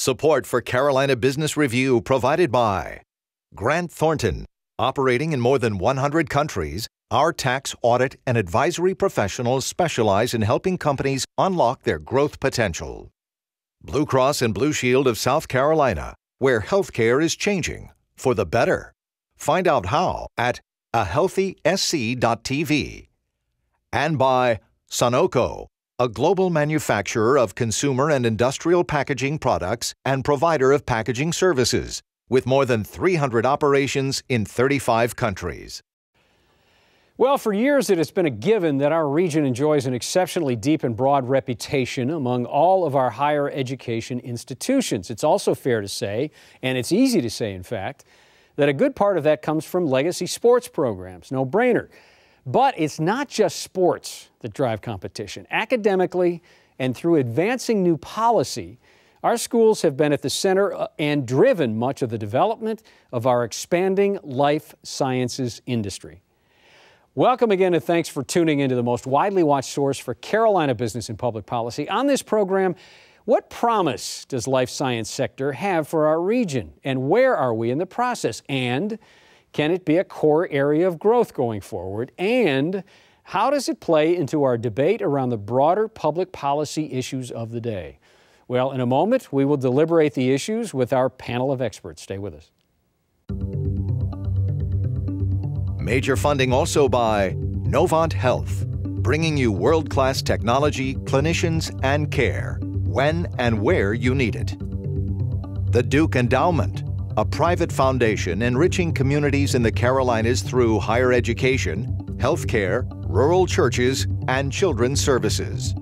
Support for Carolina Business Review provided by Grant Thornton. Operating in more than 100 countries, our tax, audit, and advisory professionals specialize in helping companies unlock their growth potential. Blue Cross and Blue Shield of South Carolina, where healthcare is changing for the better. Find out how at ahealthysc.tv. And by Sonoco a global manufacturer of consumer and industrial packaging products and provider of packaging services, with more than 300 operations in 35 countries. Well, for years it has been a given that our region enjoys an exceptionally deep and broad reputation among all of our higher education institutions. It's also fair to say, and it's easy to say, in fact, that a good part of that comes from legacy sports programs. No brainer. But it's not just sports that drive competition. Academically and through advancing new policy, our schools have been at the center uh, and driven much of the development of our expanding life sciences industry. Welcome again, and thanks for tuning into the most widely watched source for Carolina business and public policy. On this program, what promise does life science sector have for our region, and where are we in the process? And can it be a core area of growth going forward? And how does it play into our debate around the broader public policy issues of the day? Well, in a moment, we will deliberate the issues with our panel of experts. Stay with us. Major funding also by Novant Health, bringing you world class technology, clinicians, and care when and where you need it. The Duke Endowment a private foundation enriching communities in the Carolinas through higher education, healthcare, rural churches, and children's services.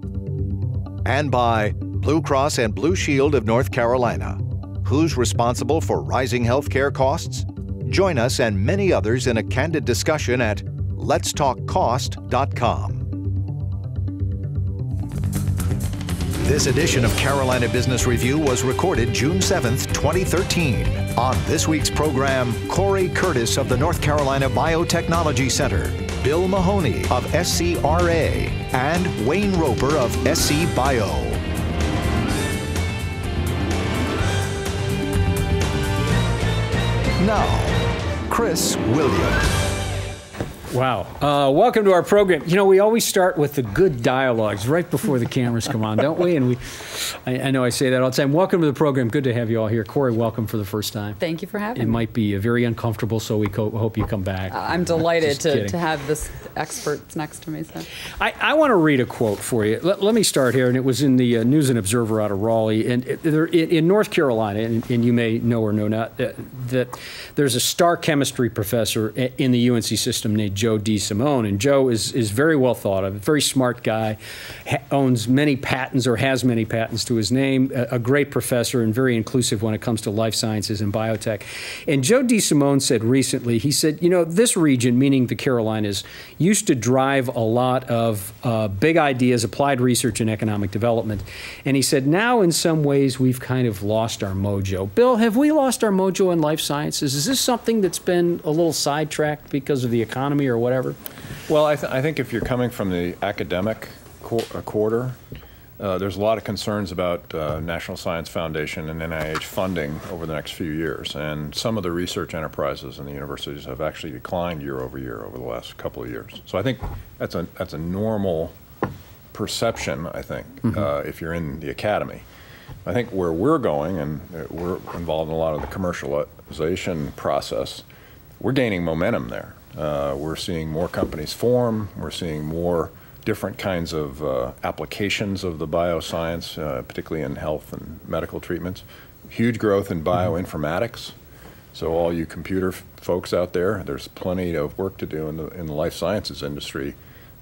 And by Blue Cross and Blue Shield of North Carolina. Who's responsible for rising healthcare costs? Join us and many others in a candid discussion at letstalkcost.com. This edition of Carolina Business Review was recorded June 7th, 2013. On this week's program, Corie Curtis of the North Carolina Biotechnology Center, Bill Mahoney of SCRA, and Wayne Roper of SC Bio. Now, Chris Williams. Wow. Uh, welcome to our program. You know, we always start with the good dialogues right before the cameras come on, don't we? And we, I, I, know I say that all the time. Welcome to the program. Good to have you all here. Corie, welcome for the first time. Thank you for having it me. It might be very uncomfortable, so we co- hope you come back. Uh, I'm delighted to, to have this expert next to me. So. I, I want to read a quote for you. Let, let, me start here, and it was in the uh, News and Observer out of Raleigh. And it, in, in, North Carolina, and, and, you may know or know not, uh, that there's a star chemistry professor in the UNC system named Joe DeSimone and Joe is, is very well thought of, very smart guy, owns many patents or has many patents to his name, a, a, great professor and very inclusive when it comes to life sciences and biotech. And Joe DeSimone said recently, he said, you know, this region, meaning the Carolinas, used to drive a lot of uh, big ideas, applied research, and economic development. And he said, now in some ways we've kind of lost our mojo. Bill, have we lost our mojo in life sciences? Is this something that's been a little sidetracked because of the economy or whatever? Well, I, th- I think if you're coming from the academic qu- uh, quarter, uh, there's a lot of concerns about uh, National Science Foundation and NIH funding over the next few years. And some of the research enterprises in the universities have actually declined year over year over the last couple of years. So I think that's a, that's a normal perception, I think, mm-hmm. uh, if you're in the academy. I think where we're going, and uh, we're involved in a lot of the commercialization process, we're gaining momentum there. Uh, we're seeing more companies form. We're seeing more different kinds of uh, applications of the bioscience, uh, particularly in health and medical treatments. Huge growth in bioinformatics. So all you computer f- folks out there, there's plenty of work to do in the, in the life sciences industry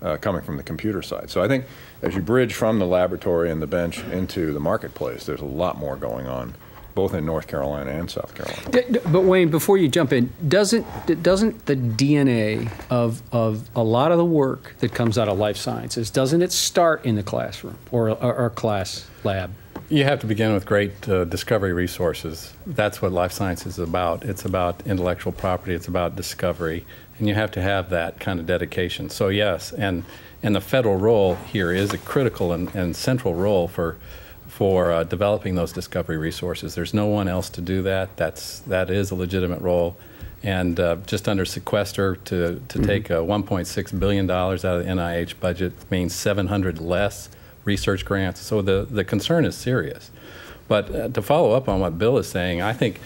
uh, coming from the computer side. So I think as you bridge from the laboratory and the bench into the marketplace, there's a lot more going on both in North Carolina and South Carolina. But Wayne, before you jump in, doesn't doesn't the DNA of of a lot of the work that comes out of life sciences doesn't it start in the classroom or or, or class lab? You have to begin with great uh, discovery resources. That's what life science is about. It's about intellectual property. It's about discovery, and you have to have that kind of dedication. So yes, and and the federal role here is a critical and, and central role for for uh, developing those discovery resources. There's no one else to do that. That's that is a legitimate role. And uh, just under sequester to, to Mm-hmm. take uh, $1.6 billion out of the NIH budget means 700 less research grants. So the, the concern is serious. But uh, to follow up on what Bill is saying, I think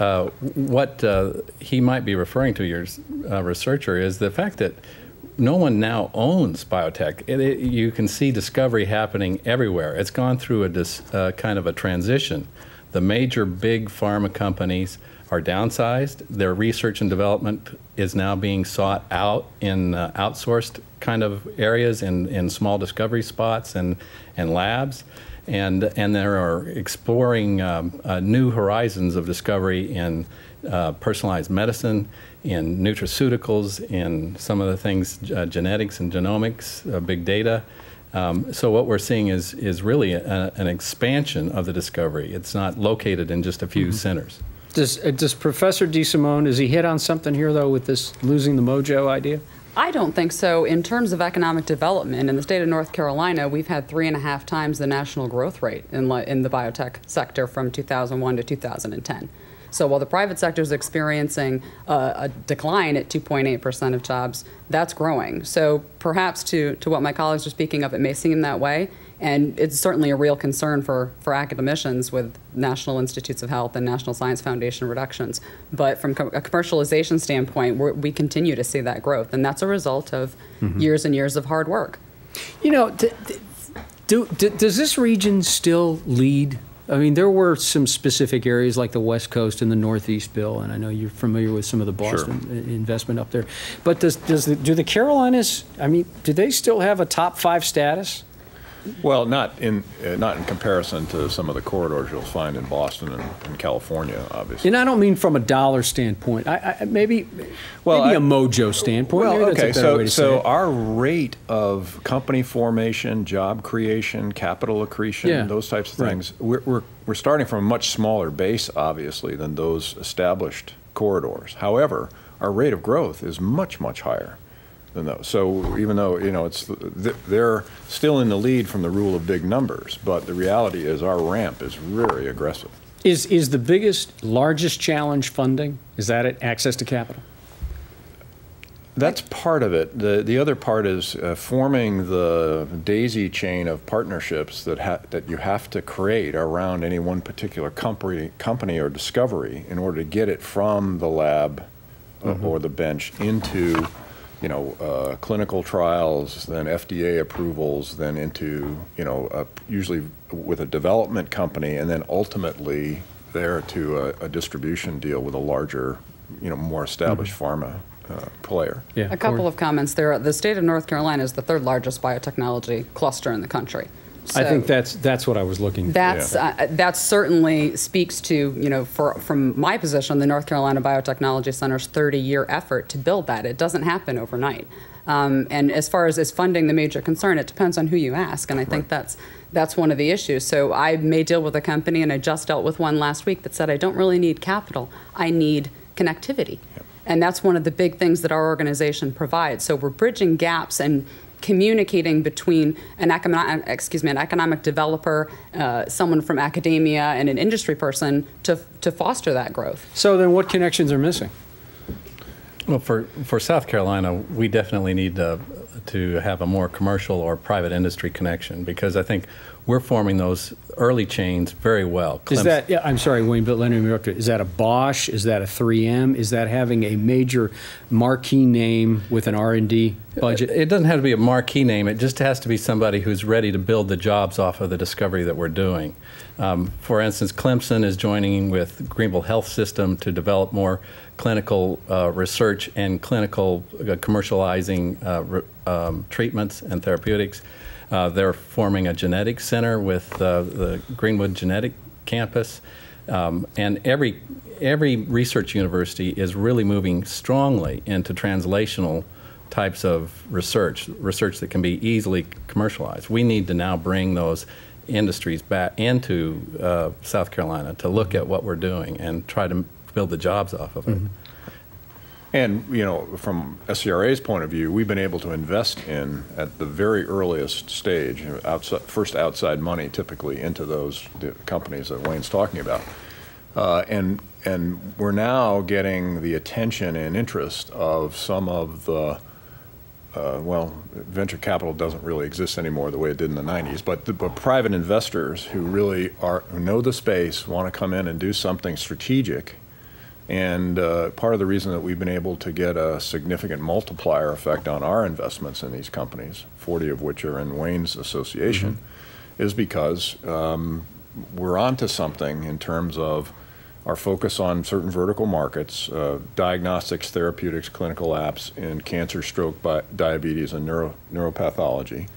uh, what uh, he might be referring to, your uh, researcher, is the fact that no one now owns biotech. It, it, you can see discovery happening everywhere. It's gone through a dis, uh, kind of a transition. The major big pharma companies are downsized. Their research and development is now being sought out in uh, outsourced kind of areas in, in small discovery spots and, and labs. And, and they are exploring um, uh, new horizons of discovery in uh, personalized medicine, in nutraceuticals, in some of the things, uh, genetics and genomics, uh, big data. Um, so what we're seeing is, is really a, an expansion of the discovery. It's not located in just a few centers. Does, uh, does Professor DeSimone, does he hit on something here, though, with this losing the mojo idea? I don't think so. In terms of economic development, in the state of North Carolina, we've had three and a half times the national growth rate in, in the biotech sector from 2001 to 2010. So while the private sector is experiencing a decline at 2.8% of jobs, that's growing. So perhaps to, to what my colleagues are speaking of, it may seem that way. And it's certainly a real concern for, for academicians with National Institutes of Health and National Science Foundation reductions. But from co- a commercialization standpoint, we're, we continue to see that growth. And that's a result of mm-hmm. years and years of hard work. You know, d- d- do, d- does this region still lead? I mean, there were some specific areas like the West Coast and the Northeast, Bill, and I know you're familiar with some of the Boston i- investment up there. But does, does the, do the Carolinas? I mean, do they still have a top five status? Well, not in, uh, not in comparison to some of the corridors you'll find in Boston and, and California, obviously. And I don't mean from a dollar standpoint. I, I maybe Well, maybe I- a mojo standpoint. Well, maybe that's okay, so, way to say so our rate of company formation, job creation, capital accretion, Yeah, those types of right. things, we're, we're, we're starting from a much smaller base, obviously, than those established corridors. However, our rate of growth is much, much higher than those. So even though, you know, it's, they're still in the lead from the rule of big numbers, but the reality is our ramp is very aggressive. Is is the biggest, largest challenge funding? Is that it? Access to capital? That's part of it. The, the other part is uh, forming the daisy chain of partnerships that, ha- that you have to create around any one particular company, company or discovery in order to get it from the lab uh, or the bench into, you know, uh, clinical trials, then FDA approvals, then into, you know, uh, usually with a development company, and then ultimately there to a, a distribution deal with a larger, you know, more established pharma uh, player. Yeah. A couple of comments there. The state of North Carolina is the third largest biotechnology cluster in the country. I think that's that's what I was looking. for. That's uh, that certainly speaks to you know for from my position, the North Carolina Biotechnology Center's 30-year effort to build that. It doesn't happen overnight. Um, and as far as is funding the major concern, it depends on who you ask, and I think that's that's one of the issues. So I may deal with a company, and I just dealt with one last week that said I don't really need capital, I need connectivity. And that's one of the big things that our organization provides. So we're bridging gaps and communicating between an economic, excuse me, an economic developer, uh, someone from academia, and an industry person to, to foster that growth. So then, what connections are missing? Well, for, for South Carolina, we definitely need to, to have a more commercial or private industry connection because I think we're forming those early chains very well. Is that? Yeah, I'm sorry, Wayne, but let me interrupt you. Is that a Bosch? Is that a 3M? Is that having a major marquee name with an R&D budget? It doesn't have to be a marquee name. It just has to be somebody who's ready to build the jobs off of the discovery that we're doing. Um, for instance, Clemson is joining with Greenville Health System to develop more clinical uh, research and clinical uh, commercializing uh, um, treatments and therapeutics. Uh, they're forming a genetics center with uh, the Greenwood Genetic Campus. Um, and every, every research university is really moving strongly into translational types of research, research that can be easily commercialized. We need to now bring those industries back into uh, South Carolina to look at what we're doing and try to build the jobs off of it. And, you know, from SCRA's point of view, we've been able to invest in, at the very earliest stage, outside, first outside money typically into those companies that Wayne's talking about. Uh, and, and we're now getting the attention and interest of some of the, uh, well, venture capital doesn't really exist anymore the way it did in the 90s, but, the, but private investors who really are, who know the space, want to come in and do something strategic and uh, part of the reason that we've been able to get a significant multiplier effect on our investments in these companies, 40 of which are in Wayne's association, mm-hmm. is because um, we're onto something in terms of our focus on certain vertical markets, uh, diagnostics, therapeutics, clinical apps in cancer, stroke, diabetes, and neuro, neuropathology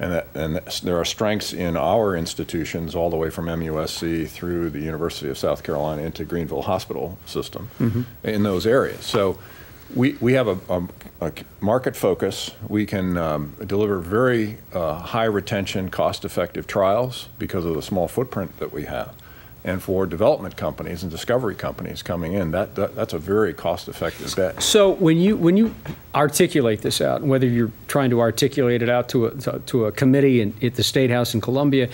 and, that, and there are strengths in our institutions all the way from MUSC through the University of South Carolina into Greenville Hospital System mm-hmm. in those areas. So we, we have a, a, a market focus. We can um, deliver very uh, high retention, cost effective trials because of the small footprint that we have and for development companies and discovery companies coming in, that, that that's a very cost-effective bet. So when you when you articulate this out, whether you're trying to articulate it out to a to, to a committee in, at the State House in Columbia,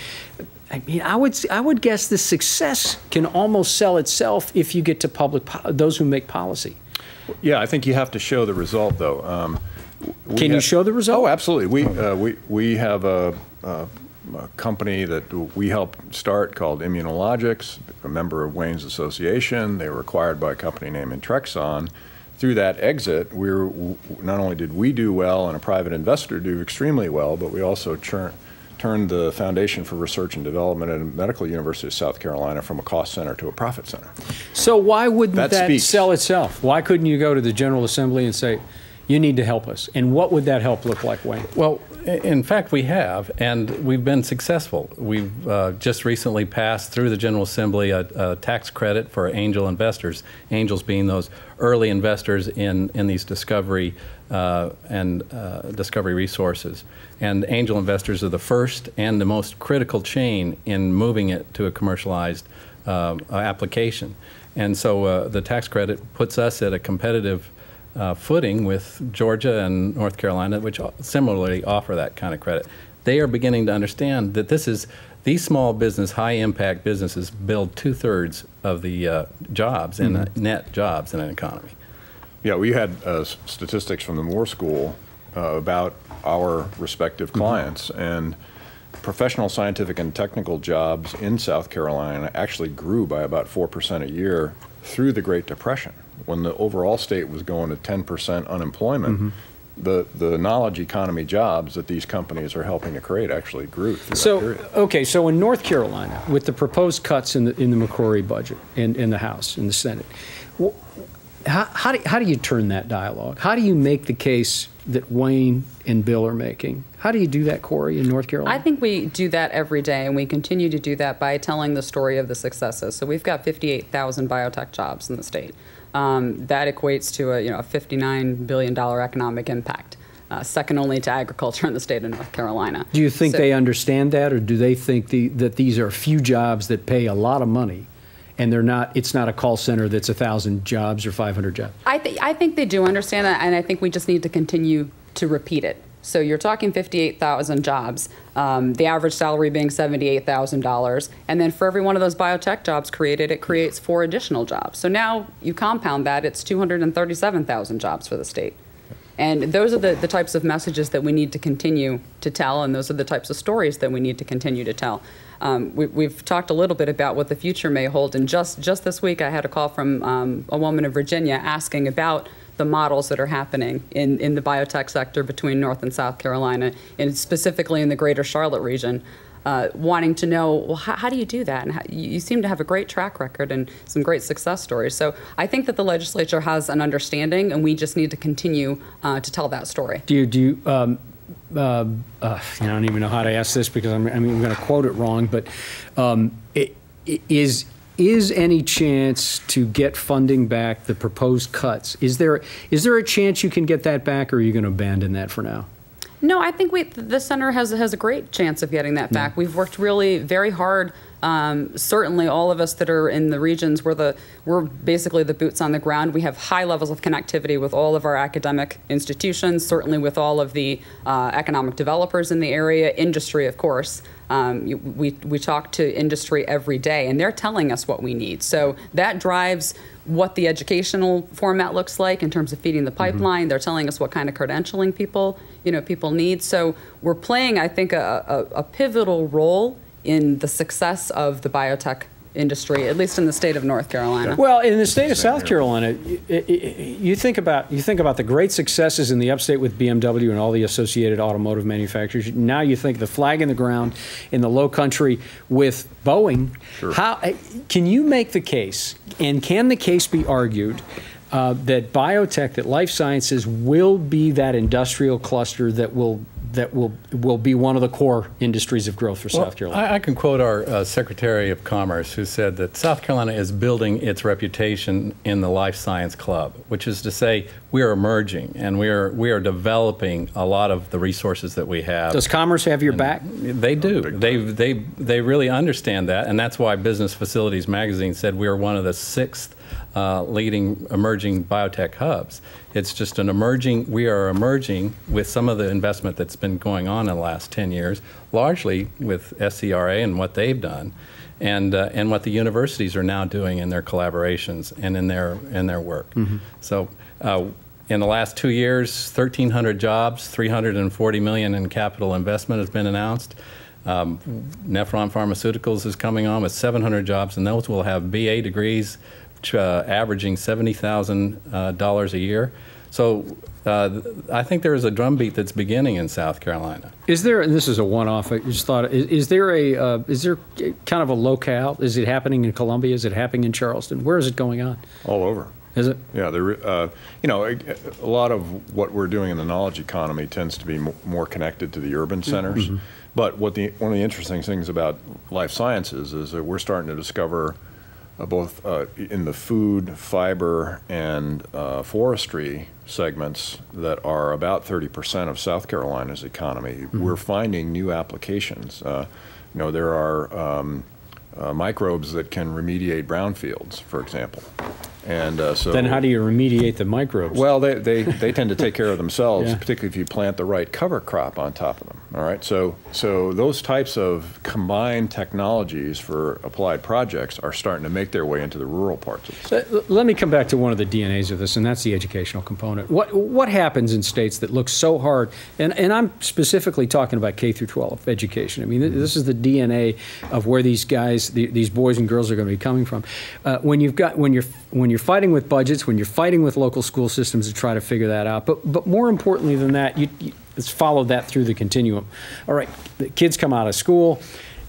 I mean, I would I would guess the success can almost sell itself if you get to public those who make policy. Yeah, I think you have to show the result, though. Um, can you show the result? Oh, absolutely. We uh, we we have a. a a company that we helped start called Immunologics, a member of Wayne's Association. They were acquired by a company named Intrexon. Through that exit, we were, not only did we do well and a private investor do extremely well, but we also churn, turned the Foundation for Research and Development at Medical University of South Carolina from a cost center to a profit center. So why wouldn't that, that sell itself? Why couldn't you go to the General Assembly and say, you need to help us? And what would that help look like, Wayne? Well, in fact, we have, and we've been successful. We've uh, just recently passed through the General Assembly a, a, tax credit for angel investors, angels being those early investors in, in these discovery uh, and uh, discovery resources. And angel investors are the first and the most critical chain in moving it to a commercialized uh, application. And so uh, the tax credit puts us at a competitive uh, footing with Georgia and North Carolina, which similarly offer that kind of credit. They are beginning to understand that this is these small business, high impact businesses build two thirds of the uh, jobs in mm-hmm. net jobs in an economy. Yeah, we had uh, statistics from the Moore School uh, about our respective mm-hmm. clients mm-hmm. and professional scientific and technical jobs in South Carolina actually grew by about 4% a year through the Great Depression when the overall state was going to 10% unemployment, mm-hmm. the, the knowledge economy jobs that these companies are helping to create actually grew so, Okay, so in North Carolina, with the proposed cuts in the, in the McCrory budget in, in the House, in the Senate, how, how, do, how do you turn that dialogue? How do you make the case that Wayne and Bill are making? How do you do that, Corie, in North Carolina? I think we do that every day, and we continue to do that by telling the story of the successes. So we've got 58,000 biotech jobs in the state um, that equates to a you know a 59 billion dollar economic impact. Uh, second only to agriculture in the state of North Carolina. Do you think so, they understand that, or do they think the, that these are few jobs that pay a lot of money, and they're not? It's not a call center that's a thousand jobs or 500 jobs. I think I think they do understand that, and I think we just need to continue to repeat it. So you're talking 58,000 jobs, um, the average salary being $78,000. And then for every one of those biotech jobs created, it creates four additional jobs. So now you compound that, it's 237,000 jobs for the state. And those are the, the types of messages that we need to continue to tell, and those are the types of stories that we need to continue to tell. Um, we, have talked a little bit about what the future may hold, and just, just this week I had a call from um, a woman in Virginia asking about the models that are happening in, in the biotech sector between North and South Carolina, and specifically in the greater Charlotte region. Uh, wanting to know, well, how, how, do you do that? And how, you, seem to have a great track record and some great success stories. So I think that the legislature has an understanding, and we just need to continue uh, to tell that story. Do you, do you, um, uh, uh I don't even know how to ask this because I'm, I am going to quote it wrong, but um, it, it is is any chance to get funding back the proposed cuts? Is there is there a chance you can get that back, or are you going to abandon that for now? No, I think we, the center has has a great chance of getting that back. We've worked really very hard Um, certainly, all of us that are in the regions, we're the we're basically the boots on the ground. We have high levels of connectivity with all of our academic institutions, certainly with all of the uh, economic developers in the area, industry, of course. Um, we, we talk to industry every day, and they're telling us what we need. So that drives what the educational format looks like in terms of feeding the pipeline. Mm-hmm. They're telling us what kind of credentialing people, you know, people need. So we're playing, I think, a, a, a pivotal role in the success of the biotech industry, at least in the state of North Carolina. Well, in the state of South Carolina, you think about you think about the great successes in the upstate with BMW and all the associated automotive manufacturers. Now you think the flag in the ground in the Low Country with Boeing. Sure. How can you make the case, and can the case be argued? Uh, that biotech, that life sciences will be that industrial cluster that will that will will be one of the core industries of growth for well, South Carolina. I, I, can quote our uh, Secretary of Commerce, who said that South Carolina is building its reputation in the life science club, which is to say we are emerging and we are we are developing a lot of the resources that we have. Does Commerce have your and back? They do. Oh, they they they really understand that, and that's why Business Facilities Magazine said we are one of the sixth uh, leading emerging biotech hubs. It's just an emerging, we are emerging with some of the investment that's been going on in the last 10 years, largely with SCRA and what they've done. And, uh, and what the universities are now doing in their collaborations and in their, in their work. Mm-hmm. So uh, in the last two years, 1,300 jobs, 340 million in capital investment has been announced. Um, Nephron Pharmaceuticals is coming on with 700 jobs, and those will have BA degrees uh, averaging $70,000 uh, a year. So uh, I think there is a drumbeat that's beginning in South Carolina. Is there, and this is a one-off, I just thought, is, is there a, uh, is there kind of a locale? Is it happening in Columbia? Is it happening in Charleston? Where is it going on? All over. Is it? Yeah, there, uh, you know, a, a, lot of what we're doing in the knowledge economy tends to be more connected to the urban centers. Mm-hmm. But what the one of the interesting things about life sciences is that we're starting to discover uh, both uh, in the food, fiber, and uh, forestry segments that are about 30% of South Carolina's economy. Mm-hmm. We're finding new applications. Uh, you know, there are um, uh, microbes that can remediate brownfields, for example. And uh, so then, how do you remediate the microbes? Well, they, they, they tend to take care of themselves, yeah. particularly if you plant the right cover crop on top of them. All right, so so those types of combined technologies for applied projects are starting to make their way into the rural parts of the state. Let me come back to one of the DNAs of this, and that's the educational component. What what happens in states that look so hard, and, and I'm specifically talking about K through 12 education. I mean, this is the DNA of where these guys, the, these boys and girls, are going to be coming from. Uh, when you've got when you're when you're fighting with budgets, when you're fighting with local school systems to try to figure that out. But but more importantly than that, you, you let's follow that through the continuum. All right, the kids come out of school.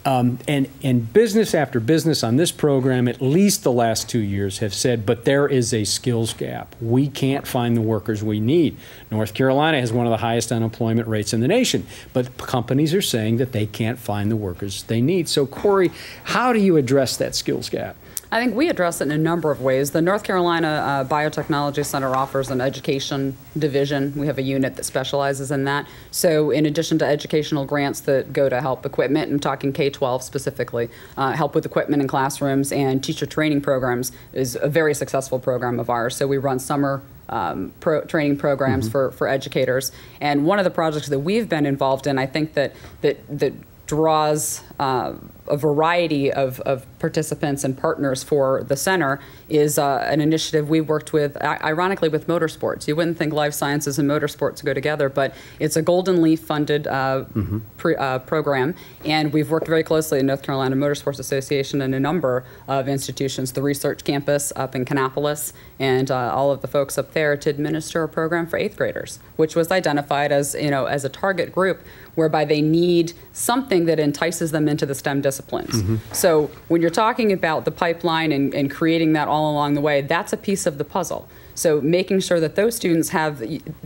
Um, and, and business after business on this program, at least the last two years, have said, but there is a skills gap. We can't find the workers we need. North Carolina has one of the highest unemployment rates in the nation, but companies are saying that they can't find the workers they need. So, Corie, how do you address that skills gap? I think we address it in a number of ways. The North Carolina uh, Biotechnology Center offers an education division. We have a unit that specializes in that. So, in addition to educational grants that go to help equipment, I'm talking K 12 specifically, uh, help with equipment in classrooms and teacher training programs is a very successful program of ours. So, we run summer um, pro training programs mm-hmm. for, for educators. And one of the projects that we've been involved in, I think that, that, that draws uh, a variety of, of participants and partners for the center is uh, an initiative we worked with, ironically, with motorsports. You wouldn't think life sciences and motorsports go together, but it's a Golden Leaf funded uh, mm-hmm. pre, uh, program, and we've worked very closely in North Carolina Motorsports Association and a number of institutions, the research campus up in Kannapolis, and uh, all of the folks up there to administer a program for eighth graders, which was identified as you know as a target group whereby they need something that entices them into the STEM disciplines. Mm-hmm. So when you're talking about the pipeline and, and creating that all along the way, that's a piece of the puzzle. So making sure that those students have,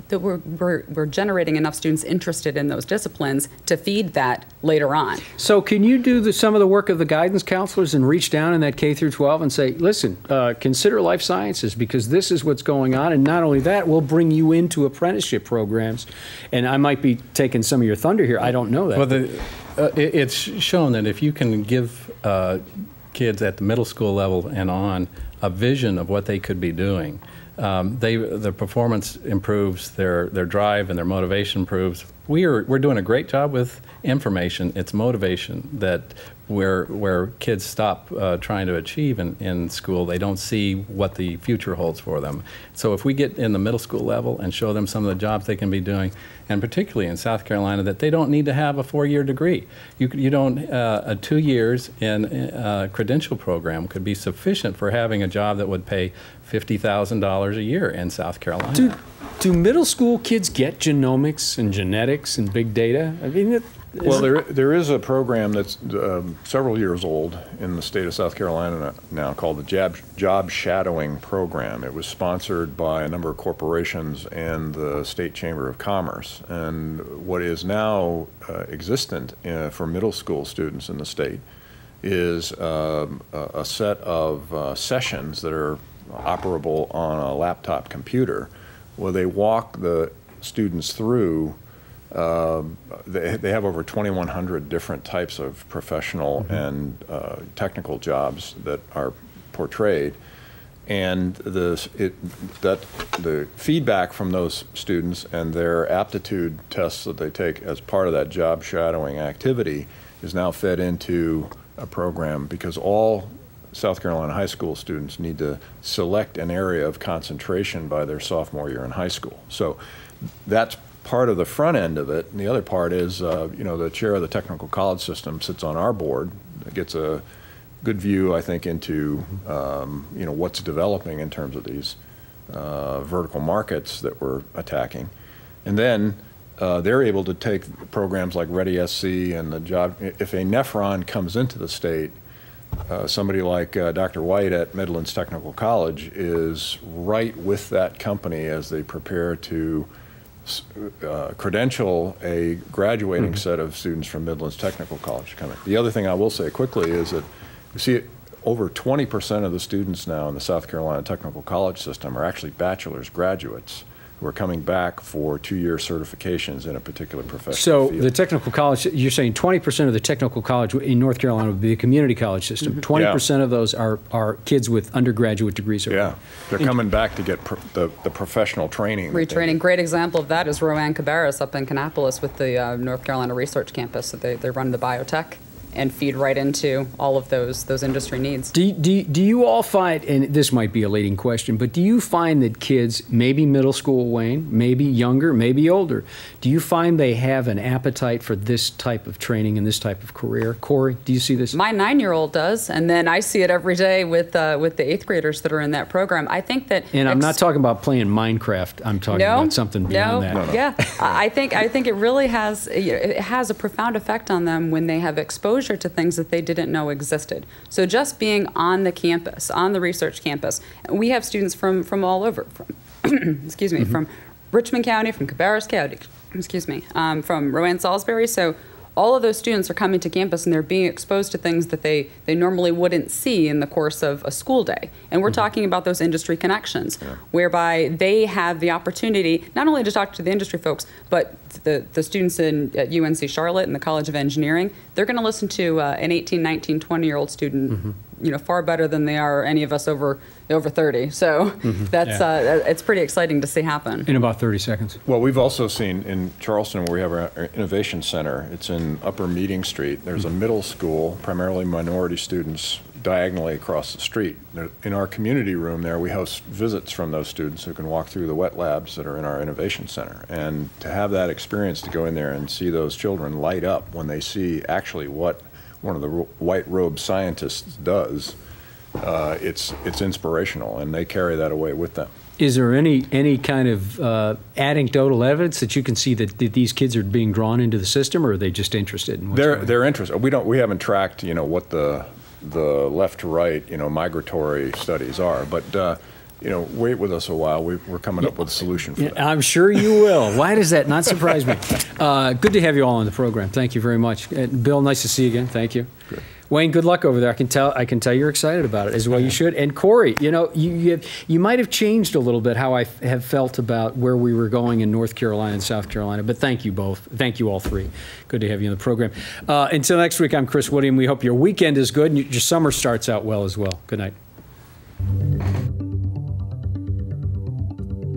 that we're, we're, we're generating enough students interested in those disciplines to feed that later on. So can you do the, some of the work of the guidance counselors and reach down in that K through 12 and say, listen, uh, consider life sciences because this is what's going on, and not only that, we'll bring you into apprenticeship programs. And I might be taking some of your thunder here. I don't know that. Well, the, uh, it, it's shown that if you can give uh, kids at the middle school level and on a vision of what they could be doing, um, they their performance improves, their their drive and their motivation improves. We are we're doing a great job with information. It's motivation that where where kids stop uh, trying to achieve in, in school, they don't see what the future holds for them. So if we get in the middle school level and show them some of the jobs they can be doing, and particularly in South Carolina, that they don't need to have a four-year degree. You you don't uh, a two years in a uh, credential program could be sufficient for having a job that would pay fifty thousand dollars a year in South Carolina. Do, do middle school kids get genomics and genetics and big data? I mean, it, Well, there, there is a program that's um, several years old in the state of South Carolina now called the Job, Job Shadowing Program. It was sponsored by a number of corporations and the State Chamber of Commerce. And what is now uh, existent uh, for middle school students in the state is um, a, a set of uh, sessions that are operable on a laptop computer where they walk the students through um, they, they have over 2,100 different types of professional and uh, technical jobs that are portrayed. And the, it, that, the feedback from those students and their aptitude tests that they take as part of that job shadowing activity is now fed into a program because all South Carolina high school students need to select an area of concentration by their sophomore year in high school. So that's part of the front end of it. And the other part is, uh, you know, the chair of the technical college system sits on our board, It gets a good view, I think, into, um, you know, what's developing in terms of these uh, vertical markets that we're attacking. And then uh, they're able to take programs like Ready SC and the job, if a nephron comes into the state, uh, somebody like uh, Dr. White at Midlands Technical College is right with that company as they prepare to uh, credential a graduating mm -hmm. set of students from Midlands Technical College coming. The other thing I will say quickly is that you see over 20% of the students now in the South Carolina Technical College system are actually bachelor's graduates who are coming back for two-year certifications in a particular profession. So field. the technical college, you're saying 20% of the technical college in North Carolina would be a community college system. 20% mm-hmm. yeah. of those are, are kids with undergraduate degrees. Yeah, they're coming back to get pro the, the professional training. Retraining. Great example of that is Rowan Cabarrus up in Kannapolis with the uh, North Carolina Research Campus. So they, they run the biotech and feed right into all of those those industry needs. Do, do, do you all find, and this might be a leading question, but do you find that kids, maybe middle school, Wayne, maybe younger, maybe older, do you find they have an appetite for this type of training and this type of career? Corie, do you see this? My nine-year-old does, and then I see it every day with uh, with the eighth graders that are in that program. I think that, and I'm not talking about playing Minecraft. I'm talking no, about something beyond no, that. No, no. Yeah, I think I think it really has it has a profound effect on them when they have exposure exposure to things that they didn't know existed. So just being on the campus, on the research campus, we have students from, from all over, from, excuse me, mm -hmm. from Richmond County, from Cabarrus County, excuse me, um, from Rowan Salisbury. So all of those students are coming to campus and they're being exposed to things that they, they normally wouldn't see in the course of a school day. And we're mm -hmm. talking about those industry connections, yeah. whereby they have the opportunity not only to talk to the industry folks, but the, the students in, at UNC Charlotte and the College of Engineering, they're going to listen to uh, an 18, 19, 20 year old student. Mm -hmm you know far better than they are any of us over over 30. So mm-hmm. that's yeah. uh, it's pretty exciting to see happen. In about 30 seconds. Well, we've also seen in Charleston where we have our innovation center. It's in Upper Meeting Street. There's mm-hmm. a middle school, primarily minority students, diagonally across the street. In our community room there, we host visits from those students who can walk through the wet labs that are in our innovation center. And to have that experience to go in there and see those children light up when they see actually what one of the white robe scientists does, uh, it's it's inspirational, and they carry that away with them. Is there any any kind of uh, anecdotal evidence that you can see that, that, these kids are being drawn into the system, or are they just interested in? they're they're interested. We don't we haven't tracked you know what the the left to right you know migratory studies are, but. Uh, you know, wait with us a while. We, are coming up with a solution for yeah, that. I'm sure you will. Why does that not surprise me? Uh, good to have you all on the program. Thank you very much. Uh, Bill, nice to see you again. Thank you. Good. Wayne, good luck over there. I can tell. I can tell you're excited about it as well. You should. And Corie, you know, you you, have, you might have changed a little bit how I f- have felt about where we were going in North Carolina and South Carolina. But thank you both. Thank you all three. Good to have you on the program. Uh, until next week, I'm Chris and we hope your weekend is good and your summer starts out well as well. Good night.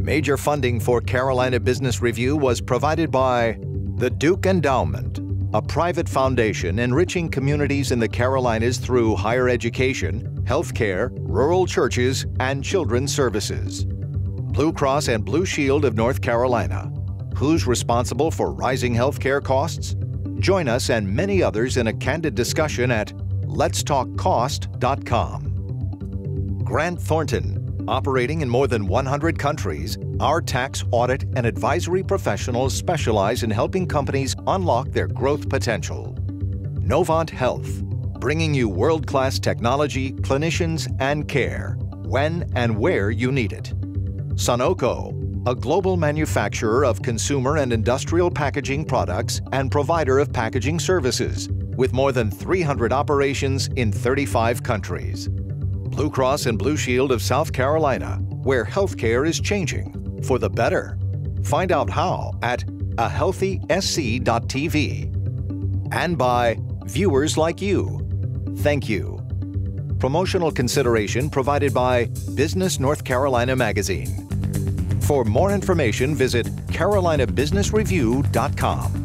Major funding for Carolina Business Review was provided by the Duke Endowment, a private foundation enriching communities in the Carolinas through higher education, healthcare, rural churches, and children's services. Blue Cross and Blue Shield of North Carolina. Who's responsible for rising healthcare costs? Join us and many others in a candid discussion at letstalkcost.com. Grant Thornton, Operating in more than 100 countries, our tax, audit, and advisory professionals specialize in helping companies unlock their growth potential. Novant Health, bringing you world class technology, clinicians, and care when and where you need it. Sonoco, a global manufacturer of consumer and industrial packaging products and provider of packaging services, with more than 300 operations in 35 countries. Blue Cross and Blue Shield of South Carolina, where healthcare is changing for the better. Find out how at ahealthysc.tv. And by viewers like you. Thank you. Promotional consideration provided by Business North Carolina Magazine. For more information, visit carolinabusinessreview.com.